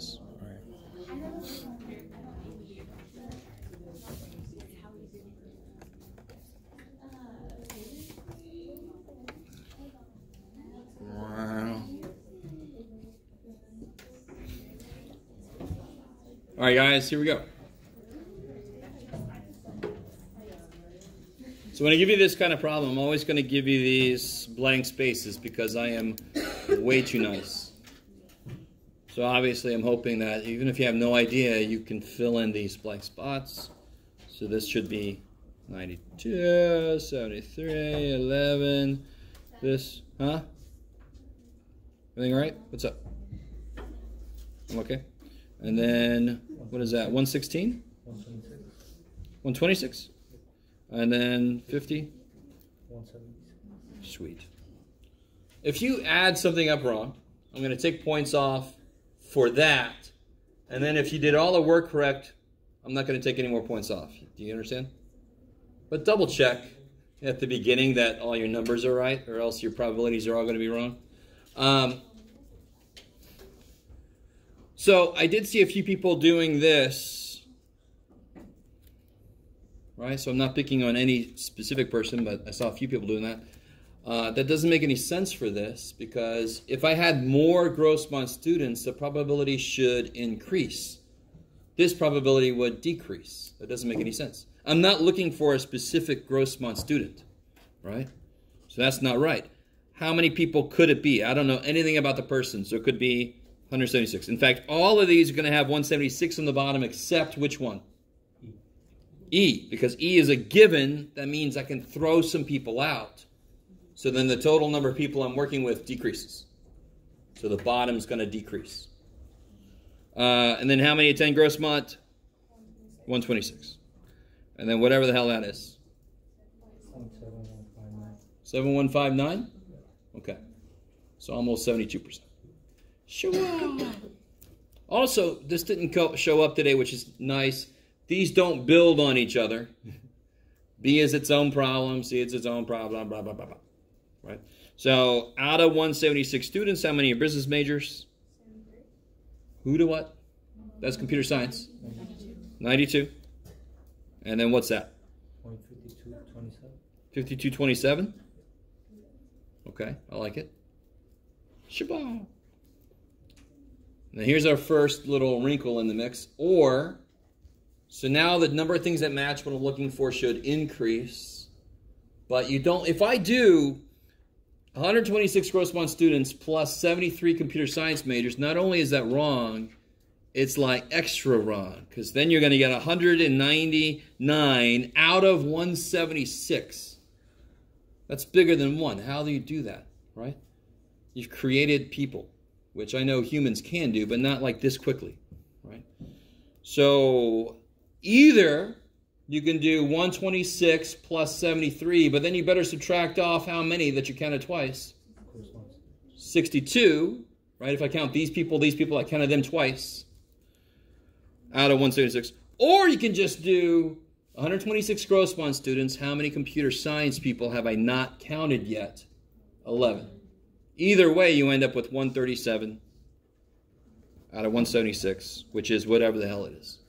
Right. All right, guys, here we go. So when I give you this kind of problem, I'm always going to give you these blank spaces because I am way too nice. So obviously I'm hoping that even if you have no idea, you can fill in these blank spots. So this should be 92, 73, 11, this, huh? Everything right? What's up? I'm okay. And then, what is that, 116? 126. And then 50? Sweet. If you add something up wrong, I'm going to take points off for that. And then if you did all the work correct, I'm not going to take any more points off. Do you understand? But double check at the beginning that all your numbers are right, or else your probabilities are all going to be wrong. Um, so I did see a few people doing this, right? So I'm not picking on any specific person, but I saw a few people doing that. Uh, that doesn't make any sense for this because if I had more Grossmont students, the probability should increase. This probability would decrease. That doesn't make any sense. I'm not looking for a specific Grossmont student, right? So that's not right. How many people could it be? I don't know anything about the person, so it could be 176. In fact, all of these are going to have 176 on the bottom except which one? E, because E is a given. That means I can throw some people out. So then the total number of people I'm working with decreases. So the bottom's going to decrease. Uh, and then how many attend Grossmont? 126. And then whatever the hell that is. 7159? Okay. So almost 72%. Sure. Also, this didn't show up today, which is nice. These don't build on each other. B is its own problem, C is its own problem, blah, blah, blah, blah. Right? So, out of 176 students, how many are business majors? Who to what? That's computer science. 92. And then what's that? 5227. Okay, I like it. Shabbat. Now here's our first little wrinkle in the mix. Or, so now the number of things that match what I'm looking for should increase. But you don't, if I do 126 Grossmont students plus 73 computer science majors, not only is that wrong, it's like extra wrong. Because then you're going to get 199 out of 176. That's bigger than one. How do you do that, right? You've created people which I know humans can do, but not like this quickly, right? So either you can do 126 plus 73, but then you better subtract off how many that you counted twice? 62, right? If I count these people, these people, I counted them twice out of 176. Or you can just do 126 Grossmont students. How many computer science people have I not counted yet? 11. Either way, you end up with 137 out of 176, which is whatever the hell it is.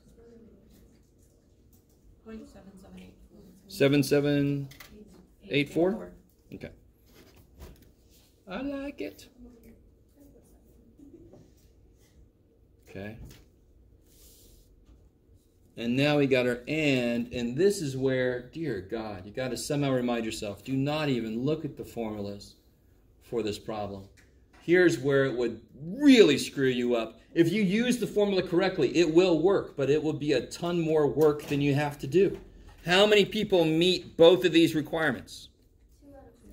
7784? Okay. I like it. Okay. And now we got our and, and this is where, dear God, you got to somehow remind yourself, do not even look at the formulas for this problem. Here's where it would really screw you up. If you use the formula correctly, it will work, but it will be a ton more work than you have to do. How many people meet both of these requirements?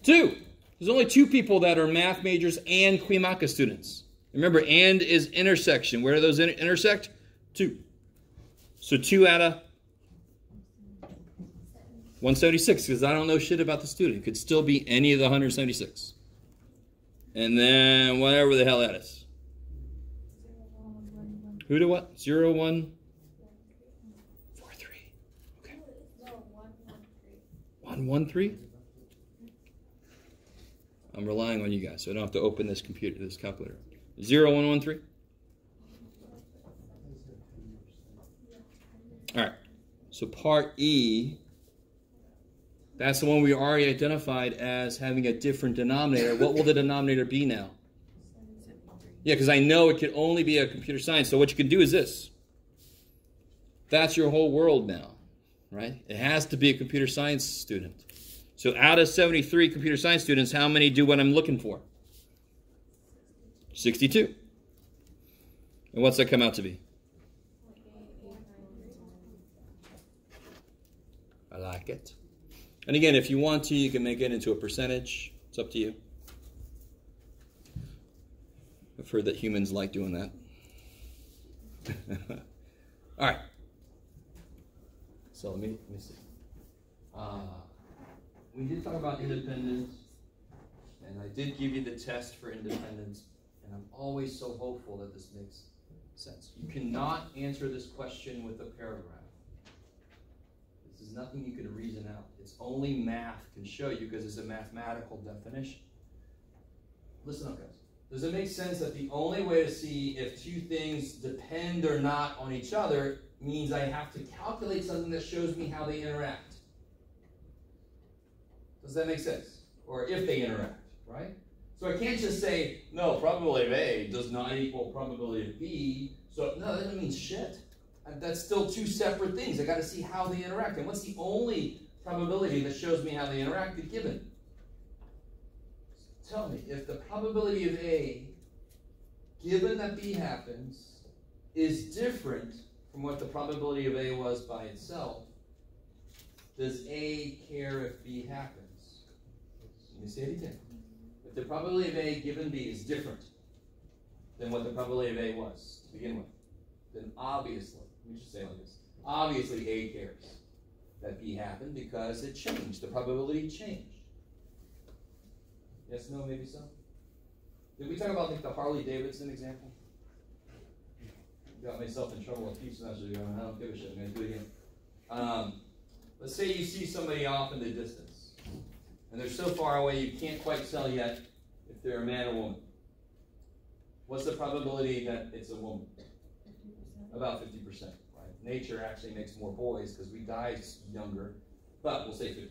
Two. There's only two people that are math majors and Cuyamaca students. Remember, and is intersection. Where do those inter intersect? Two. So two out of 176, because I don't know shit about the student. It could still be any of the 176. And then whatever the hell that is. Who to what? Zero, one, gotten one three? I'm relying on you guys, so I don't have to open this computer, this calculator. Zero one one three. All right. So part E, that's the one we already identified as having a different denominator. what will the denominator be now? Yeah, because I know it could only be a computer science. So what you can do is this. That's your whole world now right? It has to be a computer science student. So out of 73 computer science students, how many do what I'm looking for? 62. And what's that come out to be? I like it. And again, if you want to, you can make it into a percentage. It's up to you. I've heard that humans like doing that. All right. So let me, let me see. Uh, we did talk about independence, and I did give you the test for independence, and I'm always so hopeful that this makes sense. You cannot answer this question with a paragraph. This is nothing you can reason out. It's only math can show you because it's a mathematical definition. Listen up, guys. Does it make sense that the only way to see if two things depend or not on each other means I have to calculate something that shows me how they interact? Does that make sense? Or if they interact, right? So I can't just say, no, probability of A does not equal probability of B. So, no, that doesn't mean shit. Uh, that's still two separate things. I got to see how they interact. And what's the only probability that shows me how they interact? The given. Tell me, if the probability of A, given that B happens, is different from what the probability of A was by itself, does A care if B happens? Let me say it again. If the probability of A given B is different than what the probability of A was to begin with, then obviously, let me just say like this, obviously A cares that B happened because it changed. The probability changed. Yes, no, maybe so? Did we talk about like the Harley Davidson example? Got myself in trouble a few semesters ago, and I don't give a shit. I'm going to do it again. Um, let's say you see somebody off in the distance, and they're so far away you can't quite tell yet if they're a man or woman. What's the probability that it's a woman? About 50%, right? Nature actually makes more boys because we die younger, but we'll say 50.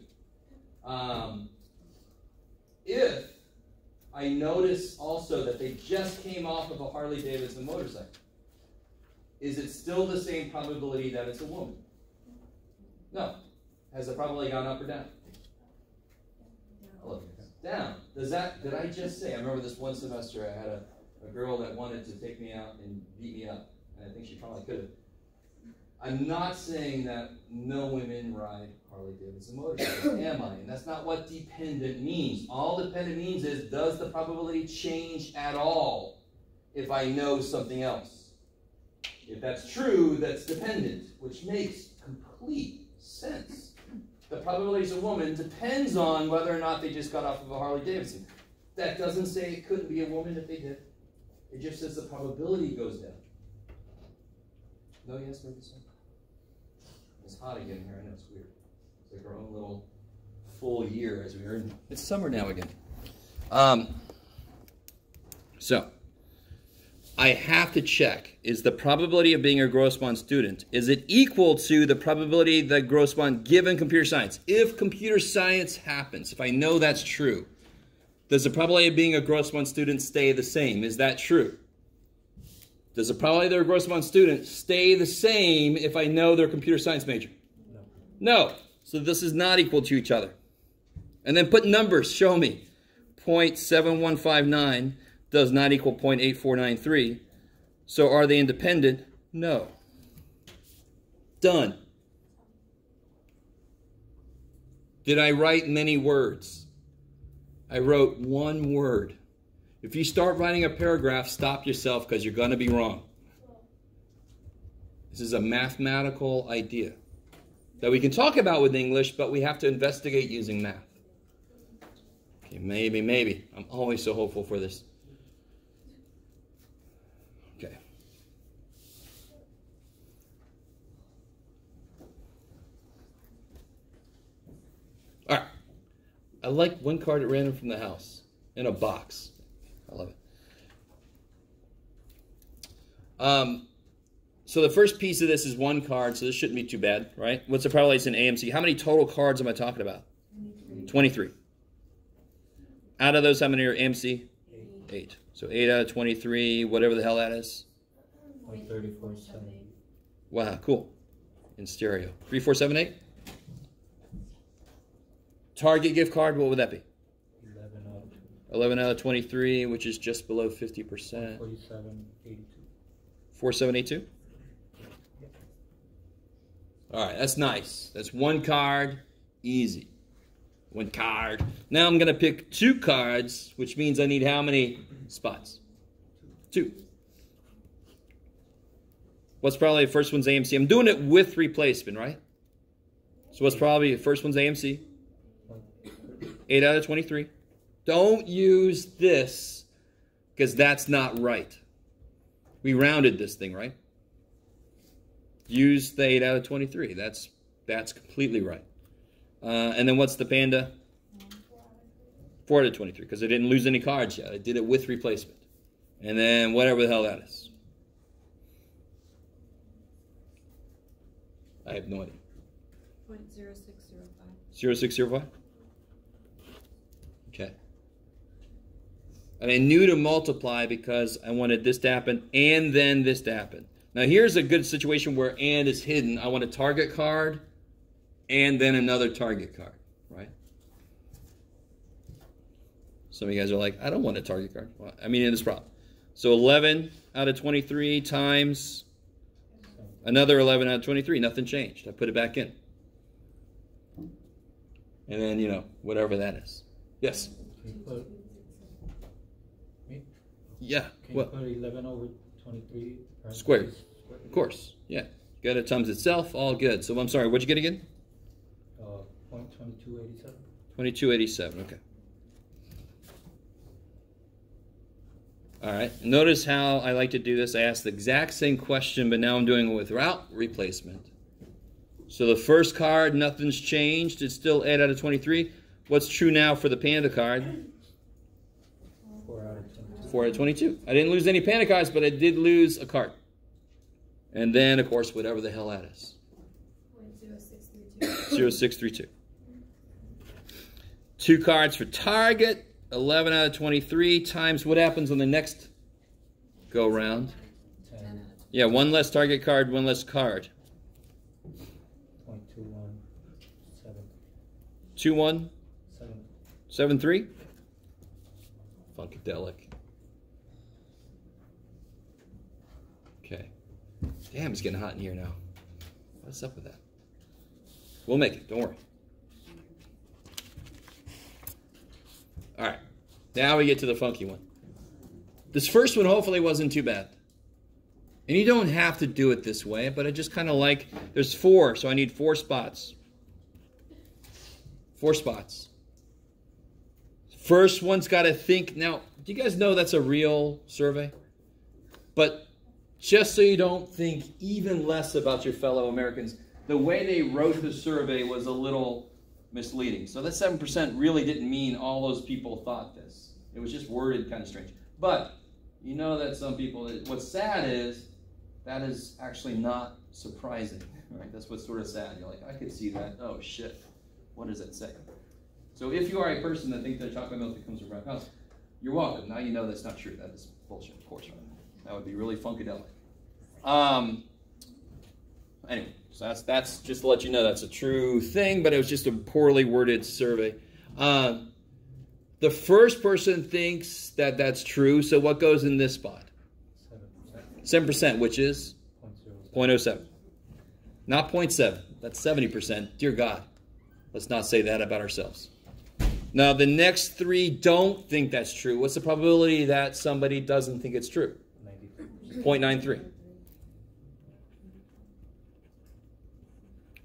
Um, if I notice also that they just came off of a Harley Davidson motorcycle, is it still the same probability that it's a woman? No. Has the probability gone up or down? Down. Does that, did I just say, I remember this one semester I had a, a girl that wanted to take me out and beat me up, and I think she probably could have. I'm not saying that no women ride Harley Davidson motorcycles, am I? And that's not what dependent means. All dependent means is does the probability change at all if I know something else? If that's true, that's dependent, which makes complete sense. The probability of a woman depends on whether or not they just got off of a Harley Davidson. That doesn't say it couldn't be a woman if they did. It just says the probability goes down. No, yes, maybe so. It's hot again here. I know it's weird. It's like our own little full year as we are in. It's summer now again. Um, so, I have to check, is the probability of being a Grossmont student, is it equal to the probability that Grossmont given computer science? If computer science happens, if I know that's true, does the probability of being a Grossmont student stay the same? Is that true? Does the probability they're a Grossmont student stay the same if I know they're a computer science major? No. No. So this is not equal to each other. And then put numbers, show me. 0.7159 does not equal 0.8493. So are they independent? No. Done. Did I write many words? I wrote one word. If you start writing a paragraph, stop yourself because you're going to be wrong. This is a mathematical idea that we can talk about with English, but we have to investigate using math. Okay, maybe, maybe. I'm always so hopeful for this. Okay. All right. I like one card at random from the house in a box. I love it. Um, So the first piece of this is one card, so this shouldn't be too bad, right? What's the probability it's an AMC? How many total cards am I talking about? 23. Out of those, how many are AMC? Eight. Eight. So 8 out of 23, whatever the hell that is. Wow, cool. In stereo. 3478? Target gift card, what would that be? Eleven out of 11 out of 23, which is just below 50%. forty-seven eighty-two. 4782? All right, that's nice. That's one card, easy. One card. Now I'm going to pick two cards, which means I need how many spots? Two. What's probably the first one's AMC? I'm doing it with replacement, right? So what's probably the first one's AMC? Point 8 out of 23. Don't use this because that's not right. We rounded this thing, right? Use the 8 out of 23. That's that's completely right. Uh, and then what's the panda? 4 out of 23 because I didn't lose any cards yet. I did it with replacement. And then whatever the hell that is. I have no idea. Point zero six zero five. 0605? Okay. And I knew to multiply because I wanted this to happen and then this to happen. Now here's a good situation where and is hidden. I want a target card and then another target card, right? Some of you guys are like, I don't want a target card. Well, I mean, it's problem. So 11 out of 23 times another 11 out of 23. Nothing changed. I put it back in. And then, you know, whatever that is. Yes. Can put. Yeah. Can you Well, put eleven over twenty-three? Squared. parentheses, squared? of course. Yeah. Got it times itself. All good. So I'm sorry. What'd you get again? Uh, point twenty-two eighty-seven. 2287. Okay. All right. Notice how I like to do this. I ask the exact same question, but now I'm doing it without replacement. So the first card, nothing's changed. It's still 8 out of 23. What's true now for the panda card? Four out of twenty-two. 4 out of 22. I didn't lose any panda cards, but I did lose a card. And then, of course, whatever the hell that is. Point zero six three two. 0632. Two cards for target. 11 out of 23 times what happens on the next go round? Ten Ten, out of Yeah, one less target card, one less card. point two one, seven, 2 1 seven. 7 3. Funkadelic. Okay. Damn, it's getting hot in here now. What's up with that? We'll make it, don't worry. All right. Now we get to the funky one. This first one hopefully wasn't too bad. And you don't have to do it this way, but I just kind of like there's four, so I need four spots. Four spots. First one's got to think. Now, do you guys know that's a real survey? But just so you don't think even less about your fellow Americans, the way they wrote the survey was a little misleading. So that 7% really didn't mean all those people thought this. It was just worded kind of strange. But you know that some people, what's sad is that is actually not surprising, right? That's what's sort of sad. You're like, I could see that. Oh, shit. What does that say? So if you are a person that thinks that chocolate milk comes from brown cows, you're welcome. Now you know that's not true. That is bullshit, of course. Right? That would be really funkadelic. Um, anyway, so that's that's just to let you know that's a true thing, but it was just a poorly worded survey. Um, the first person thinks that that's true. So what goes in this spot? Seven percent, percent, which is point zero. 0.07. Not 0.7. That's 70%. Dear God, let's not say that about ourselves. Now, the next three don't think that's true. What's the probability that somebody doesn't think it's true? Ninety-three. 0.93.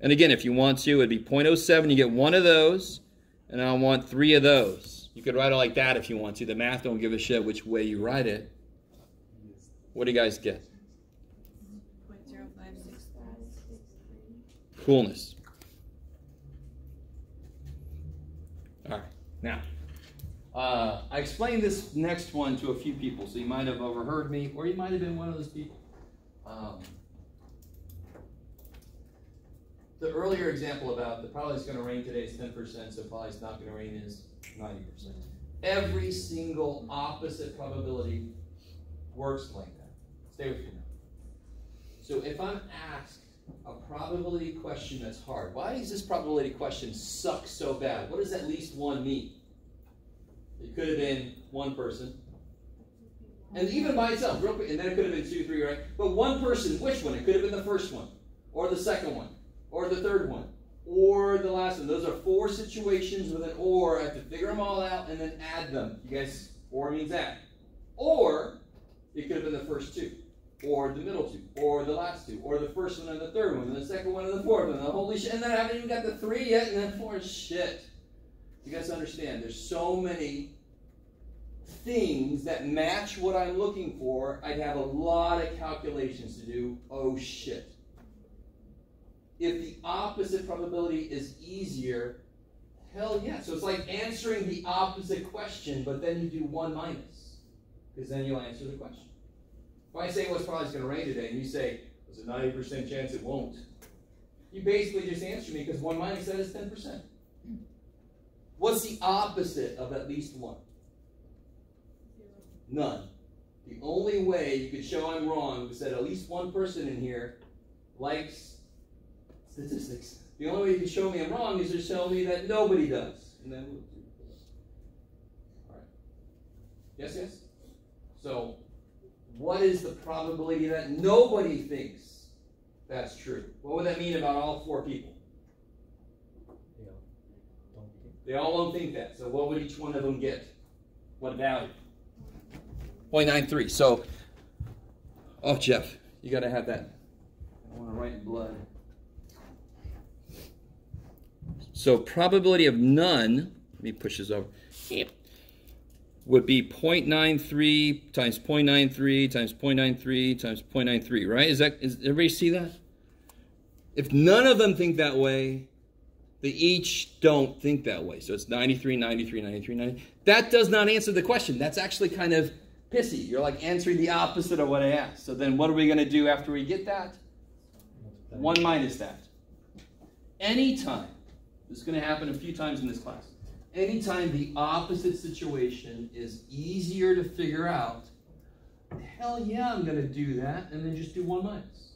And again, if you want to, it'd be 0.07. You get one of those, and I want three of those. You could write it like that if you want to. The math don't give a shit which way you write it. What do you guys get? Point zero five six three. Coolness. All right. Now, uh, I explained this next one to a few people, so you might have overheard me, or you might have been one of those people. Um, the earlier example about the probably it's going to rain today is 10%, so probably it's not going to rain is 90%. Every single opposite probability works like that. Stay with me now. So if I'm asked a probability question that's hard, why does this probability question suck so bad? What does at least one mean? It could have been one person. And even by itself, real quick, and then it could have been two, three, right? But one person, which one? It could have been the first one, or the second one, or the third one, or the last one. Those are four situations with an or. I have to figure them all out and then add them. You guys, or means add. Or it could have been the first two, or the middle two, or the last two, or the first one and the third one, and the second one and the fourth one. And the holy shit, and then I haven't even got the three yet, and then four shit. You guys understand? There's so many things that match what I'm looking for. I'd have a lot of calculations to do. Oh shit if the opposite probability is easier, hell yeah. So it's like answering the opposite question, but then you do one minus, because then you'll answer the question. If I say what's probably going to rain today, and you say, there's a 90% chance it won't, you basically just answer me because one minus that is 10%. What's the opposite of at least one? None. The only way you could show I'm wrong is that at least one person in here likes statistics. The only way you can show me I'm wrong is to tell me that nobody does. And then we'll All right. Yes, yes? So, what is the probability that nobody thinks that's true? What would that mean about all four people? They all don't think. They all don't think that. So, what would each one of them get? What value? 0.93. So, oh, Jeff, you got to have that. I want to write in blood. So probability of none, let me push this over, would be 0.93 times 0.93 times 0.93 times 0.93, right? Is that, is everybody see that? If none of them think that way, they each don't think that way. So it's 93, 93, 93, 90. That does not answer the question. That's actually kind of pissy. You're like answering the opposite of what I asked. So then what are we going to do after we get that? 1 minus that. Anytime this is going to happen a few times in this class. Anytime the opposite situation is easier to figure out, hell yeah, I'm going to do that, and then just do one minus.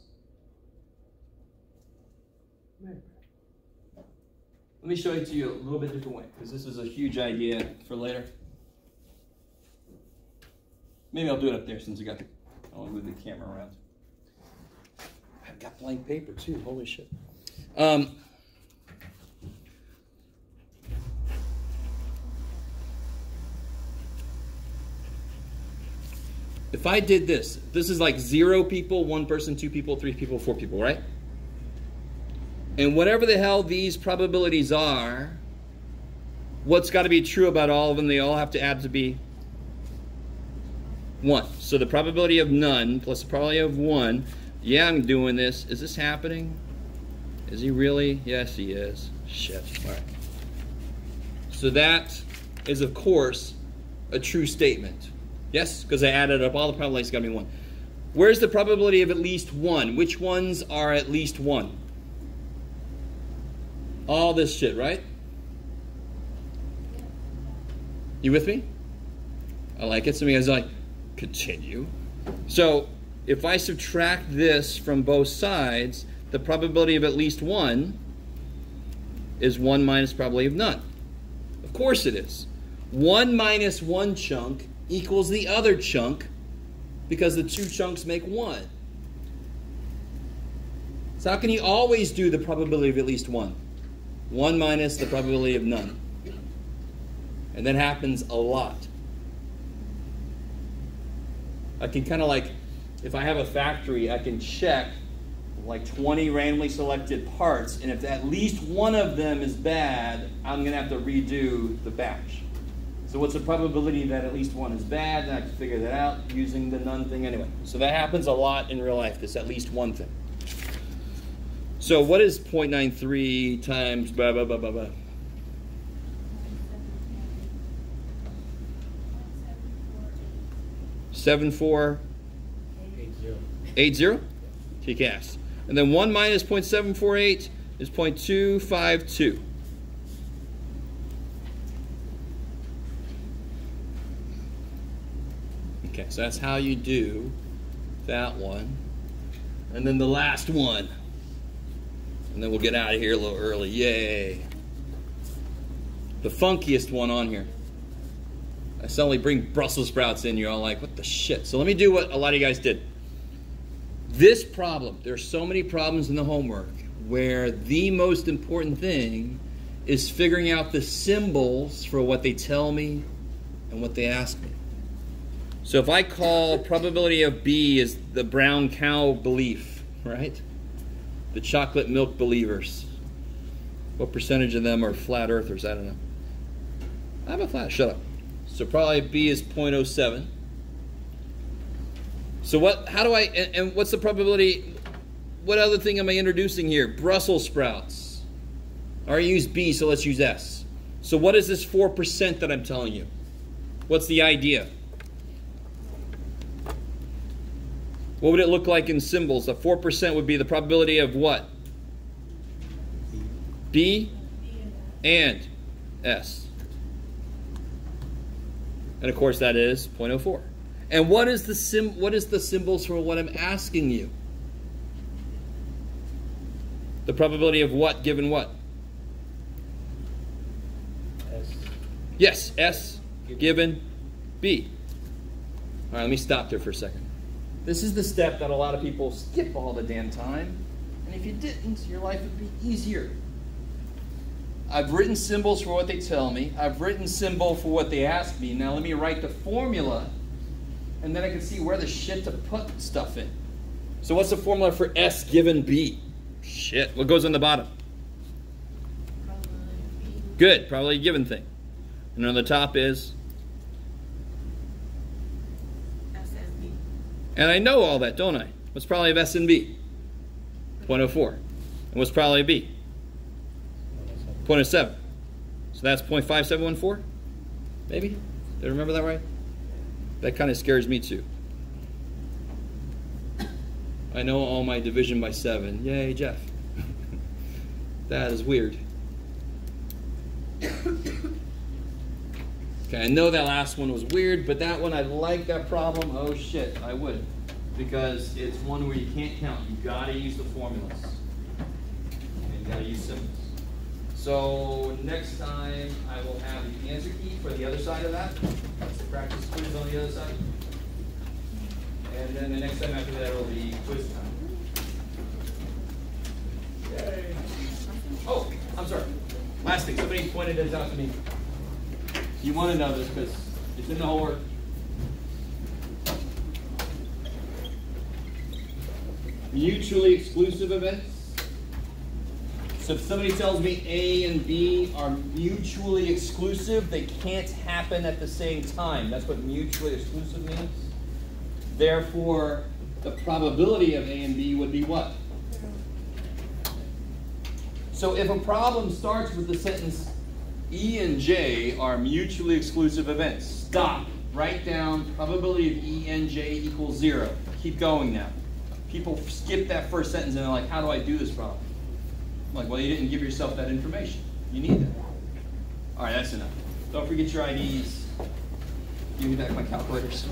Let me show it to you a little bit different way, because this is a huge idea for later. Maybe I'll do it up there since I got the, I'll move the camera around. I've got blank paper too, holy shit. Um, If I did this, this is like zero people, one person, two people, three people, four people, right? And whatever the hell these probabilities are, what's got to be true about all of them, they all have to add to be 1. So the probability of none plus the probability of 1, yeah, I'm doing this. Is this happening? Is he really? Yes, he is. Shit. All right. So that is, of course, a true statement. Yes, because I added up all the probabilities, got me one. Where's the probability of at least one? Which ones are at least one? All this shit, right? You with me? I like it. Some of you guys like, continue. So if I subtract this from both sides, the probability of at least one is 1 minus probability of none. Of course it is. 1 minus one chunk equals the other chunk because the two chunks make one. So how can you always do the probability of at least one? One minus the probability of none. And that happens a lot. I can kind of like, if I have a factory, I can check like 20 randomly selected parts, and if at least one of them is bad, I'm going to have to redo the batch. So what's the probability that at least one is bad? And I can figure that out using the none thing anyway. So that happens a lot in real life, this at least one thing. So what is 0.93 times blah, blah, blah, blah, blah? Seven four Eight zero. eight zero. TCAS. And then one minus 0.748 is 0.252. so that's how you do that one. And then the last one. And then we'll get out of here a little early. Yay. The funkiest one on here. I suddenly bring Brussels sprouts in, you're all like, what the shit? So let me do what a lot of you guys did. This problem, there's so many problems in the homework where the most important thing is figuring out the symbols for what they tell me and what they ask me. So if I call probability of B is the brown cow belief, right? The chocolate milk believers. What percentage of them are flat earthers? I don't know. I'm a flat. Shut up. So probably B is 0.07. So what? How do I? And, and what's the probability? What other thing am I introducing here? Brussels sprouts. I already used B, so let's use S. So what is this four percent that I'm telling you? What's the idea? What would it look like in symbols? The 4% would be the probability of what? B and S. And of course that is 0.04. And what is the sim what is the symbols for what I'm asking you? The probability of what given what? S. Yes, S given B. All right, let me stop there for a second. This is the step that a lot of people skip all the damn time. And if you didn't, your life would be easier. I've written symbols for what they tell me. I've written symbol for what they ask me. Now let me write the formula, and then I can see where the shit to put stuff in. So what's the formula for S given B? Shit. What goes on the bottom? B. Good. Probably a given thing. And on the top is, S and B. and I know all that, don't I? What's probably of S and B? 0.04. And what's probably of B? 0.07. So that's 0.5714? Maybe? Did I remember that right? That kind of scares me too. I know all my division by 7. Yay, Jeff. that is weird. Okay, I know that last one was weird, but that one I like that problem. Oh shit, I would. Because it's one where you can't count. You gotta use the formulas. And you gotta use symbols. So next time I will have the answer key for the other side of that. That's the practice quiz on the other side. And then the next time after that will be quiz time. Yay. Oh, I'm sorry. Last thing, somebody pointed this out to me. You want to know this because it's in the homework. Mutually exclusive events. So if somebody tells me A and B are mutually exclusive, they can't happen at the same time. That's what mutually exclusive means. Therefore, the probability of A and B would be what? So if a problem starts with the sentence E and J are mutually exclusive events, stop. Write down probability of E and J equals zero. Keep going now. People skip that first sentence and they're like, how do I do this problem? I'm like, well, you didn't give yourself that information. You need that. All right, that's enough. Don't forget your IDs. Give me back my calculators.